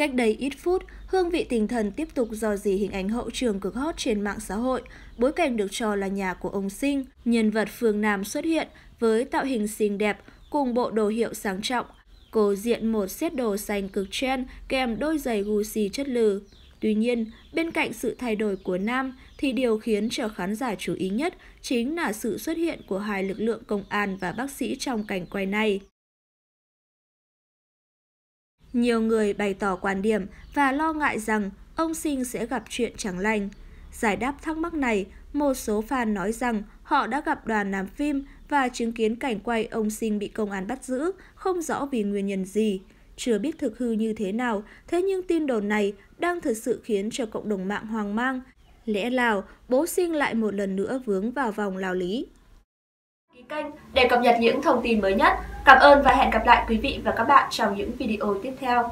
Cách đây ít phút, hương vị tinh thần tiếp tục dò dỉ hình ảnh hậu trường cực hot trên mạng xã hội, bối cảnh được cho là nhà của ông Sinh. Nhân vật Phương Nam xuất hiện với tạo hình xinh đẹp cùng bộ đồ hiệu sang trọng. Cô diện một set đồ xanh cực trend kèm đôi giày Gucci chất lừ. Tuy nhiên, bên cạnh sự thay đổi của Nam thì điều khiến cho khán giả chú ý nhất chính là sự xuất hiện của hai lực lượng công an và bác sĩ trong cảnh quay này. Nhiều người bày tỏ quan điểm và lo ngại rằng ông Sinh sẽ gặp chuyện chẳng lành. Giải đáp thắc mắc này, một số fan nói rằng họ đã gặp đoàn làm phim và chứng kiến cảnh quay ông Sinh bị công an bắt giữ, không rõ vì nguyên nhân gì. Chưa biết thực hư như thế nào, thế nhưng tin đồn này đang thực sự khiến cho cộng đồng mạng hoang mang. Lẽ nào bố Sinh lại một lần nữa vướng vào vòng lao lý? Ký kênh để cập nhật những thông tin mới nhất. Cảm ơn và hẹn gặp lại quý vị và các bạn trong những video tiếp theo.